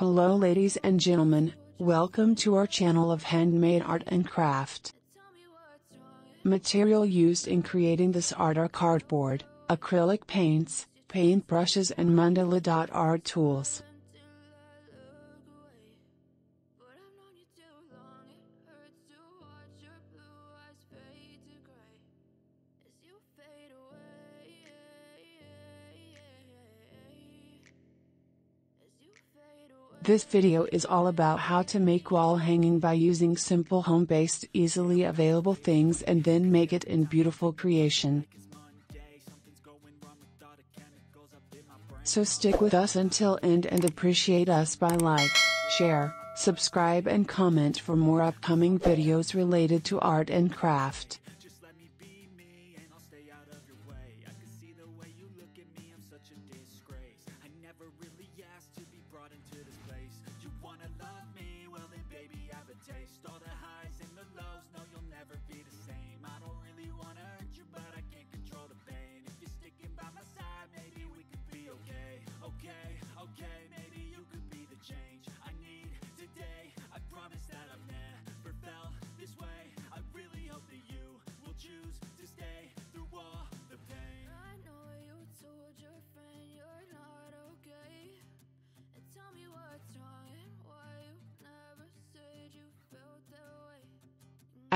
Hello ladies and gentlemen, welcome to our channel of handmade art and craft. Material used in creating this art are cardboard, acrylic paints, paint brushes and mandala art tools. This video is all about how to make wall hanging by using simple home-based easily available things and then make it in beautiful creation. So stick with us until end and appreciate us by like, share, subscribe and comment for more upcoming videos related to art and craft.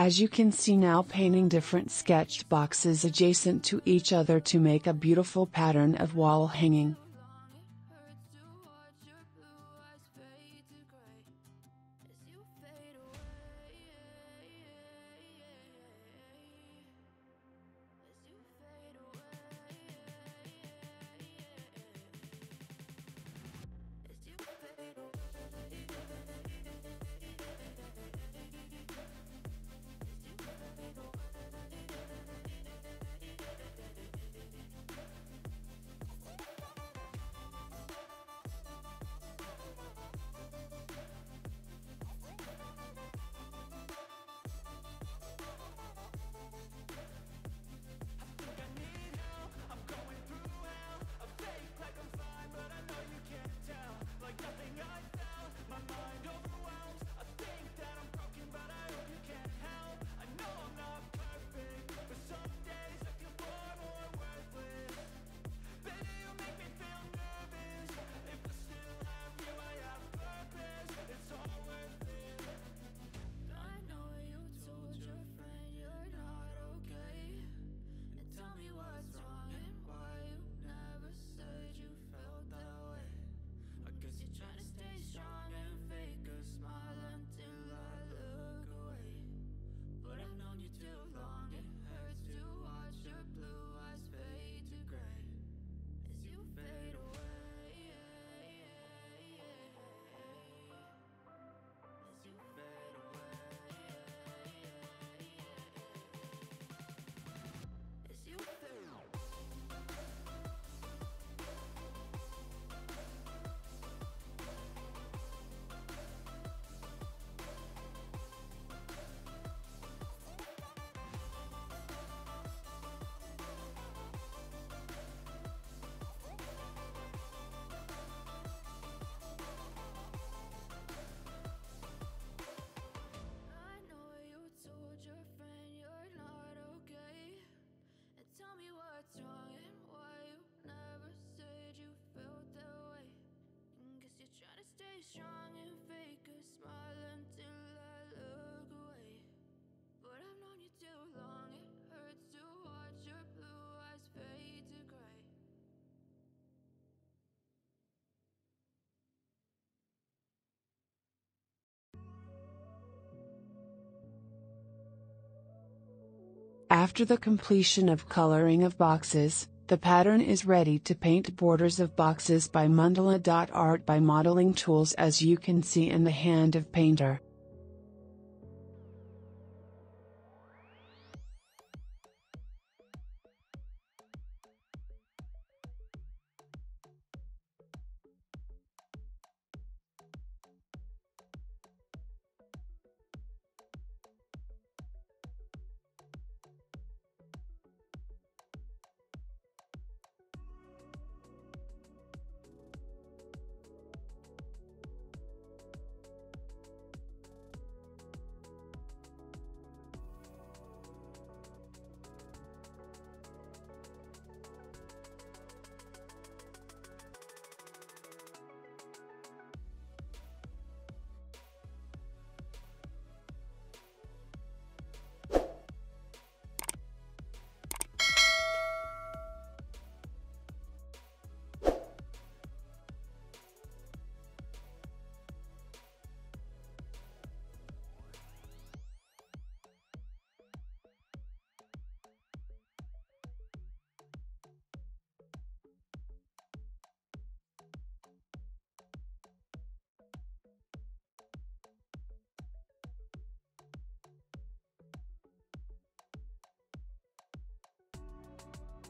As you can see now painting different sketched boxes adjacent to each other to make a beautiful pattern of wall hanging. After the completion of coloring of boxes, the pattern is ready to paint borders of boxes by mandala art by modeling tools as you can see in the hand of painter.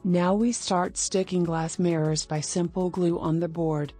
Now we start sticking glass mirrors by simple glue on the board.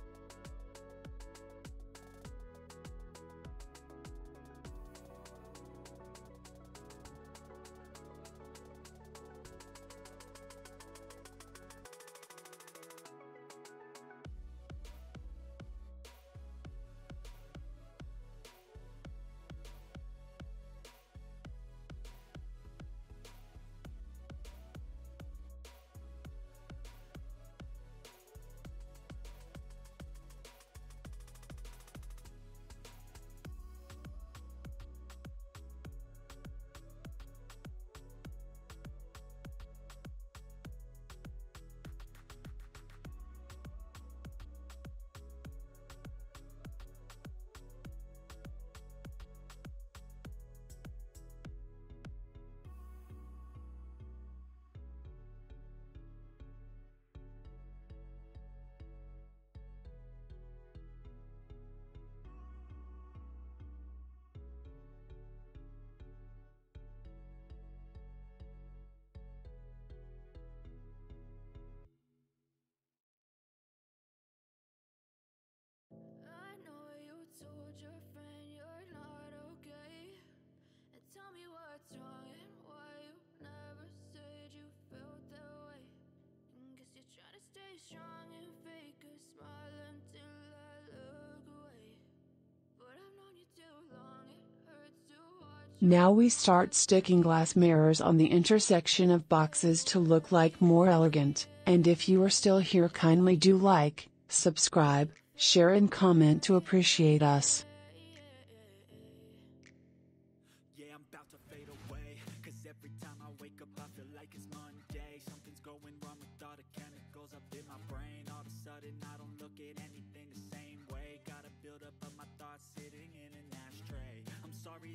Now we start sticking glass mirrors on the intersection of boxes to look like more elegant, and if you are still here kindly do like, subscribe, share and comment to appreciate us.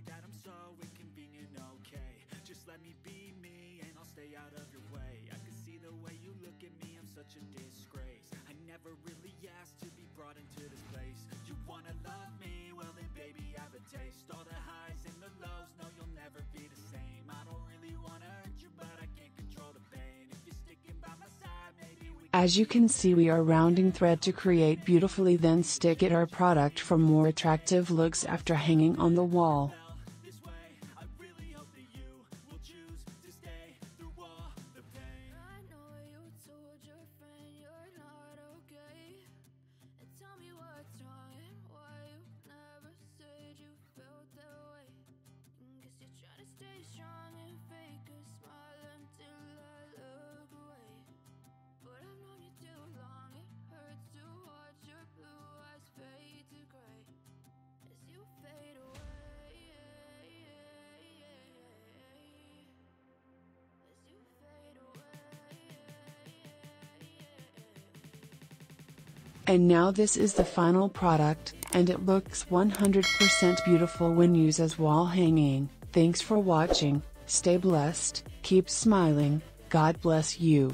that I'm so inconvenient, okay. Just let me be me and I'll stay out of your way. I can see the way you look at me, I'm such a disgrace. I never really asked to be brought into this place. You wanna love me? Well then baby I have a taste. All the highs and the lows, no you'll never be the same. I don't really wanna hurt you but I can't control the pain. If you're sticking by my side, maybe we As you can see we are rounding thread to create beautifully then stick it our product for more attractive looks after hanging on the wall. And now this is the final product, and it looks 100% beautiful when used as wall hanging. Thanks for watching, stay blessed, keep smiling, God bless you.